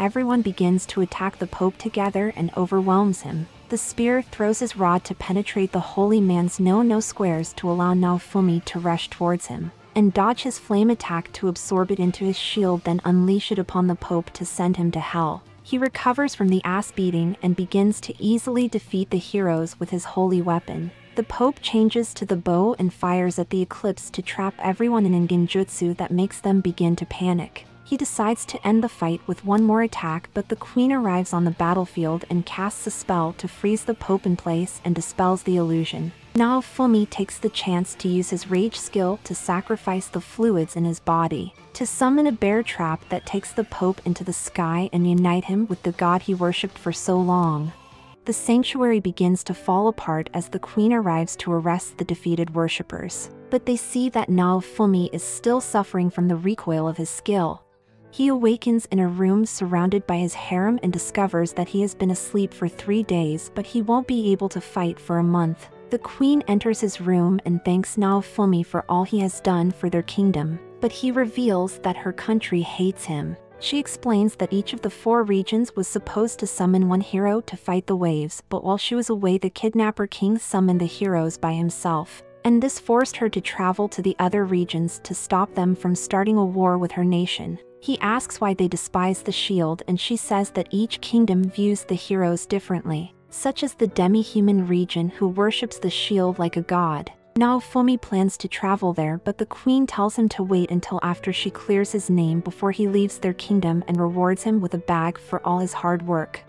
everyone begins to attack the Pope together and overwhelms him. The spear throws his rod to penetrate the holy man's no-no squares to allow Naofumi to rush towards him, and dodge his flame attack to absorb it into his shield then unleash it upon the Pope to send him to hell. He recovers from the ass beating and begins to easily defeat the heroes with his holy weapon. The Pope changes to the bow and fires at the eclipse to trap everyone in a genjutsu that makes them begin to panic. He decides to end the fight with one more attack but the queen arrives on the battlefield and casts a spell to freeze the pope in place and dispels the illusion. Naofumi takes the chance to use his rage skill to sacrifice the fluids in his body, to summon a bear trap that takes the pope into the sky and unite him with the god he worshipped for so long. The sanctuary begins to fall apart as the queen arrives to arrest the defeated worshippers, but they see that Naofumi is still suffering from the recoil of his skill. He awakens in a room surrounded by his harem and discovers that he has been asleep for three days but he won't be able to fight for a month. The queen enters his room and thanks Naofumi for all he has done for their kingdom, but he reveals that her country hates him. She explains that each of the four regions was supposed to summon one hero to fight the waves, but while she was away the kidnapper king summoned the heroes by himself. And this forced her to travel to the other regions to stop them from starting a war with her nation. He asks why they despise the shield and she says that each kingdom views the heroes differently, such as the demi-human region who worships the shield like a god. Naofumi plans to travel there but the queen tells him to wait until after she clears his name before he leaves their kingdom and rewards him with a bag for all his hard work.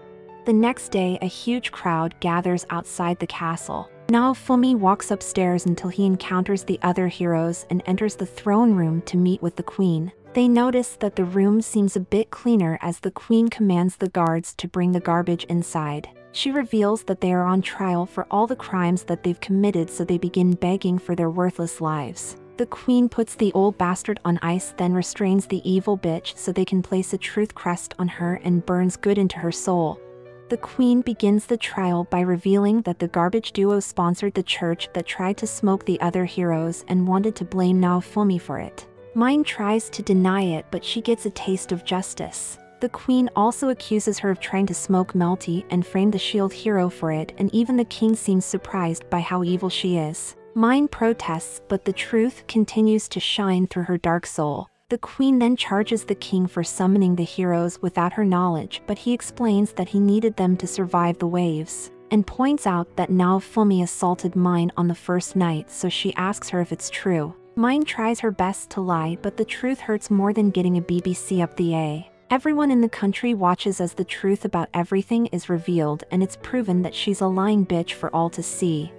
The next day a huge crowd gathers outside the castle. Naofumi walks upstairs until he encounters the other heroes and enters the throne room to meet with the queen. They notice that the room seems a bit cleaner as the queen commands the guards to bring the garbage inside. She reveals that they are on trial for all the crimes that they've committed so they begin begging for their worthless lives. The queen puts the old bastard on ice then restrains the evil bitch so they can place a truth crest on her and burns good into her soul. The queen begins the trial by revealing that the garbage duo sponsored the church that tried to smoke the other heroes and wanted to blame Naofumi for it. Mine tries to deny it but she gets a taste of justice. The queen also accuses her of trying to smoke Melty and frame the shield hero for it and even the king seems surprised by how evil she is. Mine protests but the truth continues to shine through her dark soul. The queen then charges the king for summoning the heroes without her knowledge but he explains that he needed them to survive the waves and points out that Naofumi assaulted Mine on the first night so she asks her if it's true. Mine tries her best to lie but the truth hurts more than getting a BBC up the A. Everyone in the country watches as the truth about everything is revealed and it's proven that she's a lying bitch for all to see.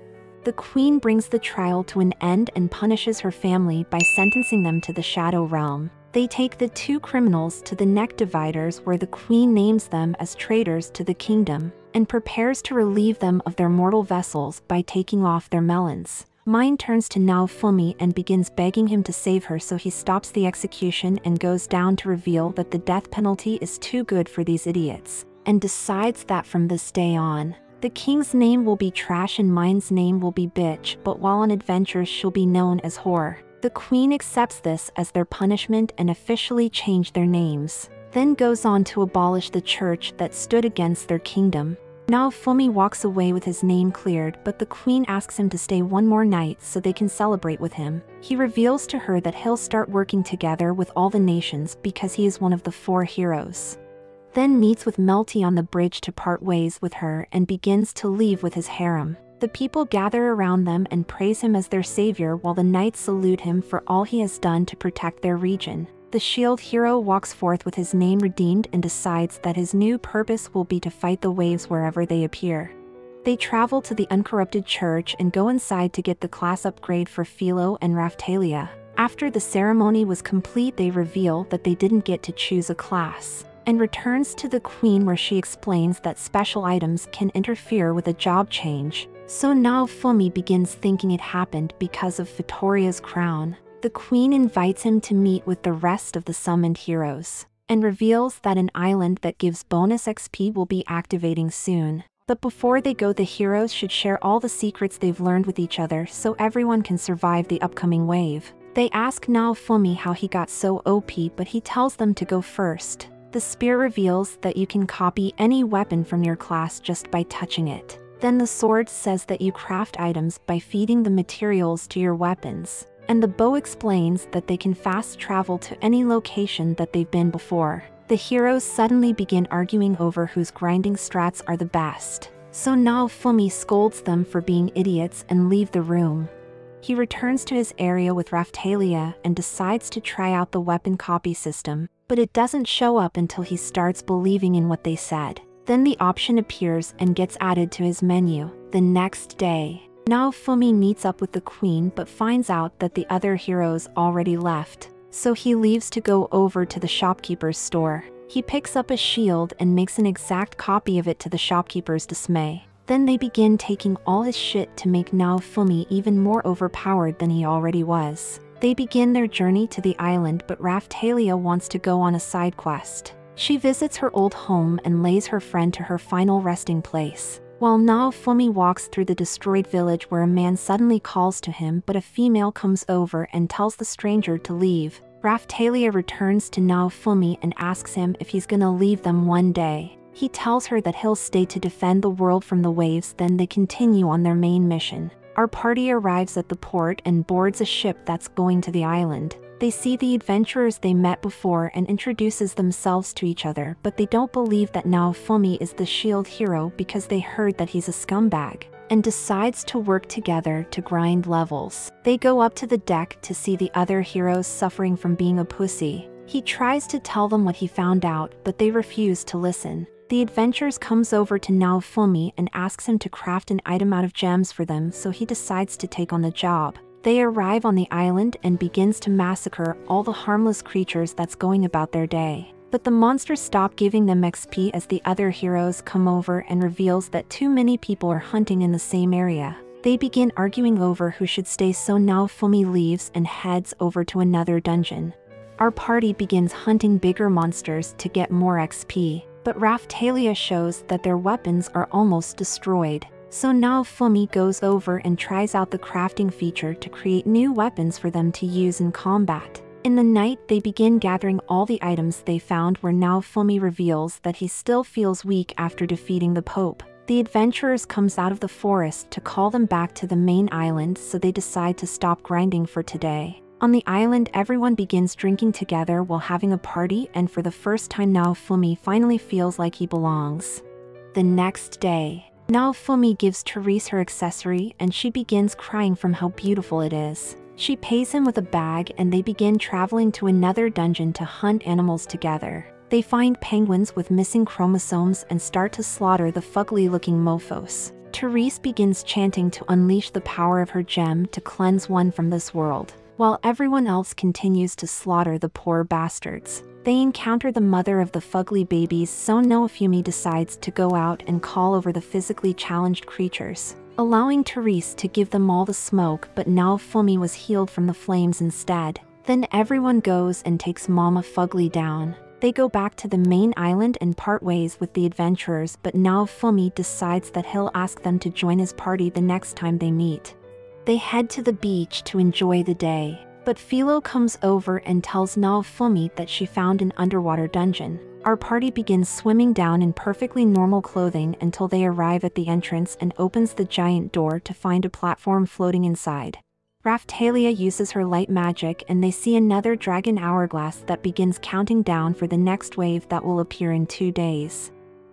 The queen brings the trial to an end and punishes her family by sentencing them to the Shadow Realm. They take the two criminals to the neck dividers where the queen names them as traitors to the kingdom and prepares to relieve them of their mortal vessels by taking off their melons. Mine turns to Naofumi and begins begging him to save her so he stops the execution and goes down to reveal that the death penalty is too good for these idiots, and decides that from this day on, the king's name will be trash and Mine's name will be bitch but while on adventures she'll be known as whore. The queen accepts this as their punishment and officially change their names, then goes on to abolish the church that stood against their kingdom, Naofumi walks away with his name cleared but the queen asks him to stay one more night so they can celebrate with him. He reveals to her that he'll start working together with all the nations because he is one of the four heroes. Then meets with Melty on the bridge to part ways with her and begins to leave with his harem. The people gather around them and praise him as their savior while the knights salute him for all he has done to protect their region the shield hero walks forth with his name redeemed and decides that his new purpose will be to fight the waves wherever they appear. They travel to the uncorrupted church and go inside to get the class upgrade for Filo and Raphtalia. After the ceremony was complete they reveal that they didn't get to choose a class, and returns to the queen where she explains that special items can interfere with a job change. So Naofumi begins thinking it happened because of Fitoria's crown the queen invites him to meet with the rest of the summoned heroes, and reveals that an island that gives bonus XP will be activating soon. But before they go the heroes should share all the secrets they've learned with each other so everyone can survive the upcoming wave. They ask Naofumi how he got so OP but he tells them to go first. The spear reveals that you can copy any weapon from your class just by touching it. Then the sword says that you craft items by feeding the materials to your weapons. And the bow explains that they can fast travel to any location that they've been before. The heroes suddenly begin arguing over whose grinding strats are the best. So Naofumi scolds them for being idiots and leave the room. He returns to his area with Raphtalia and decides to try out the weapon copy system, but it doesn't show up until he starts believing in what they said. Then the option appears and gets added to his menu. The next day, Naofumi meets up with the queen but finds out that the other heroes already left. So he leaves to go over to the shopkeeper's store. He picks up a shield and makes an exact copy of it to the shopkeeper's dismay. Then they begin taking all his shit to make Naofumi even more overpowered than he already was. They begin their journey to the island but Raphtalia wants to go on a side quest. She visits her old home and lays her friend to her final resting place. While Naofumi walks through the destroyed village where a man suddenly calls to him but a female comes over and tells the stranger to leave, Raphtalia returns to Naofumi and asks him if he's gonna leave them one day. He tells her that he'll stay to defend the world from the waves then they continue on their main mission. Our party arrives at the port and boards a ship that's going to the island. They see the adventurers they met before and introduces themselves to each other, but they don't believe that Naofumi is the shield hero because they heard that he's a scumbag and decides to work together to grind levels. They go up to the deck to see the other heroes suffering from being a pussy. He tries to tell them what he found out, but they refuse to listen. The adventurers comes over to Naofumi and asks him to craft an item out of gems for them so he decides to take on the job. They arrive on the island and begins to massacre all the harmless creatures that's going about their day. But the monsters stop giving them XP as the other heroes come over and reveals that too many people are hunting in the same area. They begin arguing over who should stay so Naofumi leaves and heads over to another dungeon. Our party begins hunting bigger monsters to get more XP but Raphtalia shows that their weapons are almost destroyed. So Naofumi goes over and tries out the crafting feature to create new weapons for them to use in combat. In the night, they begin gathering all the items they found where Naofumi reveals that he still feels weak after defeating the Pope. The adventurers comes out of the forest to call them back to the main island so they decide to stop grinding for today. On the island, everyone begins drinking together while having a party, and for the first time, Naofumi finally feels like he belongs. The next day, Naofumi gives Therese her accessory, and she begins crying from how beautiful it is. She pays him with a bag, and they begin traveling to another dungeon to hunt animals together. They find penguins with missing chromosomes and start to slaughter the fugly looking mofos. Therese begins chanting to unleash the power of her gem to cleanse one from this world while everyone else continues to slaughter the poor bastards. They encounter the mother of the fugly babies so Naofumi decides to go out and call over the physically challenged creatures, allowing Therese to give them all the smoke but Naofumi was healed from the flames instead. Then everyone goes and takes Mama Fugly down. They go back to the main island and part ways with the adventurers but Naofumi decides that he'll ask them to join his party the next time they meet. They head to the beach to enjoy the day, but Filo comes over and tells Naofumi that she found an underwater dungeon. Our party begins swimming down in perfectly normal clothing until they arrive at the entrance and opens the giant door to find a platform floating inside. Raphtalia uses her light magic and they see another dragon hourglass that begins counting down for the next wave that will appear in two days.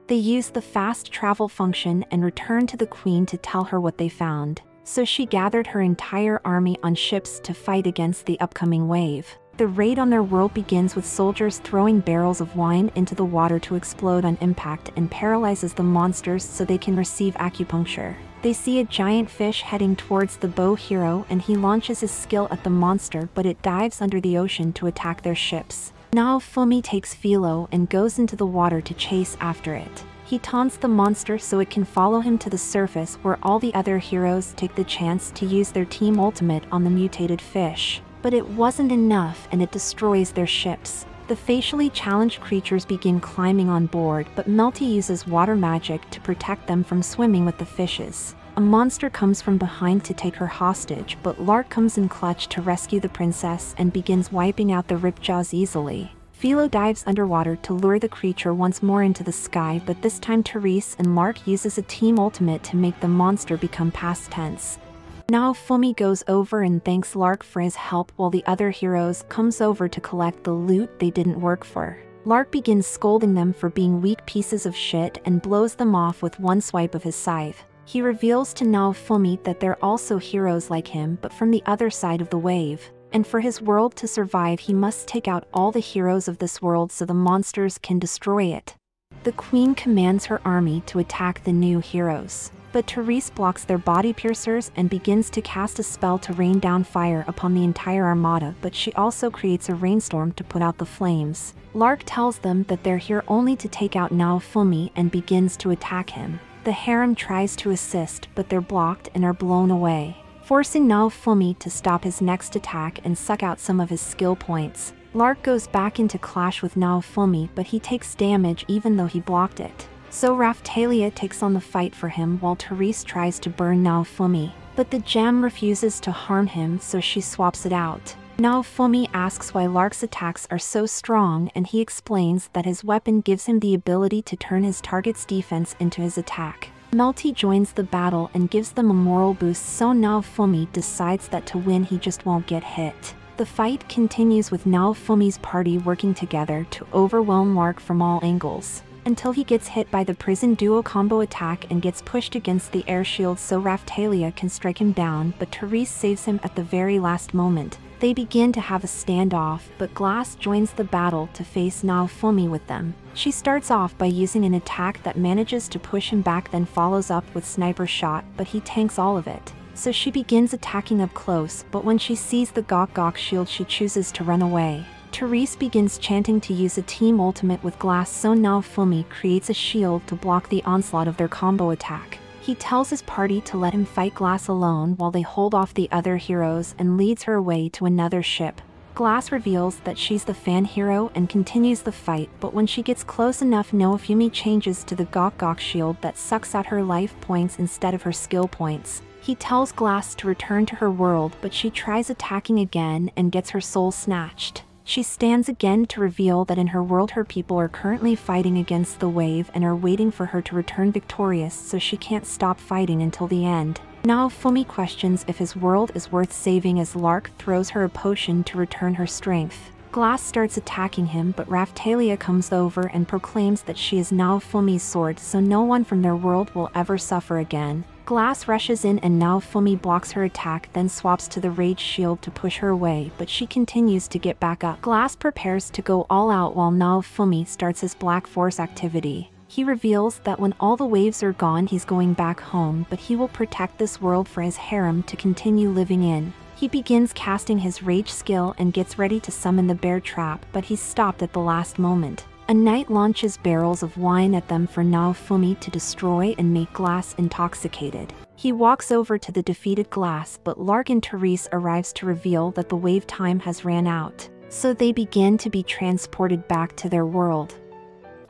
They use the fast travel function and return to the queen to tell her what they found so she gathered her entire army on ships to fight against the upcoming wave. The raid on their world begins with soldiers throwing barrels of wine into the water to explode on impact and paralyzes the monsters so they can receive acupuncture. They see a giant fish heading towards the bow hero and he launches his skill at the monster but it dives under the ocean to attack their ships. Naofumi takes Filo and goes into the water to chase after it. He taunts the monster so it can follow him to the surface where all the other heroes take the chance to use their team ultimate on the mutated fish. But it wasn't enough and it destroys their ships. The facially challenged creatures begin climbing on board, but Melty uses water magic to protect them from swimming with the fishes. A monster comes from behind to take her hostage, but Lark comes in clutch to rescue the princess and begins wiping out the Ripjaws easily. Filo dives underwater to lure the creature once more into the sky but this time Therese and Lark uses a team ultimate to make the monster become past tense. Naofumi goes over and thanks Lark for his help while the other heroes comes over to collect the loot they didn't work for. Lark begins scolding them for being weak pieces of shit and blows them off with one swipe of his scythe. He reveals to Naofumi that they're also heroes like him but from the other side of the wave. And for his world to survive he must take out all the heroes of this world so the monsters can destroy it. The queen commands her army to attack the new heroes. But Therese blocks their body piercers and begins to cast a spell to rain down fire upon the entire armada but she also creates a rainstorm to put out the flames. Lark tells them that they're here only to take out Naofumi and begins to attack him. The harem tries to assist but they're blocked and are blown away, forcing Naofumi to stop his next attack and suck out some of his skill points. Lark goes back into clash with Naofumi but he takes damage even though he blocked it. So Raphtalia takes on the fight for him while Therese tries to burn Naofumi. But the gem refuses to harm him so she swaps it out. Naofumi asks why Lark's attacks are so strong and he explains that his weapon gives him the ability to turn his target's defense into his attack. Melty joins the battle and gives them a moral boost so Naofumi decides that to win he just won't get hit. The fight continues with Naofumi's party working together to overwhelm Lark from all angles until he gets hit by the prison duo combo attack and gets pushed against the air shield so Raphtalia can strike him down but Therese saves him at the very last moment. They begin to have a standoff, but Glass joins the battle to face Naofumi with them. She starts off by using an attack that manages to push him back then follows up with sniper shot but he tanks all of it. So she begins attacking up close but when she sees the Gok Gok shield she chooses to run away. Therese begins chanting to use a team ultimate with glass so Naofumi creates a shield to block the onslaught of their combo attack. He tells his party to let him fight Glass alone while they hold off the other heroes and leads her away to another ship. Glass reveals that she's the fan hero and continues the fight, but when she gets close enough Naofumi changes to the Gok Gok shield that sucks out her life points instead of her skill points. He tells Glass to return to her world but she tries attacking again and gets her soul snatched. She stands again to reveal that in her world her people are currently fighting against the wave and are waiting for her to return victorious so she can't stop fighting until the end. Naofumi questions if his world is worth saving as Lark throws her a potion to return her strength. Glass starts attacking him but Raphtalia comes over and proclaims that she is Naofumi's sword so no one from their world will ever suffer again. Glass rushes in and Naofumi blocks her attack then swaps to the Rage Shield to push her away but she continues to get back up. Glass prepares to go all out while Naofumi starts his Black Force activity. He reveals that when all the waves are gone he's going back home but he will protect this world for his harem to continue living in. He begins casting his rage skill and gets ready to summon the bear trap but he's stopped at the last moment. A knight launches barrels of wine at them for Naofumi to destroy and make Glass intoxicated. He walks over to the defeated Glass, but Lark and Therese arrives to reveal that the wave time has ran out. So they begin to be transported back to their world.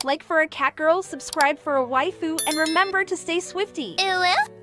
Like for a cat girl, subscribe for a waifu, and remember to stay swifty. Ooh.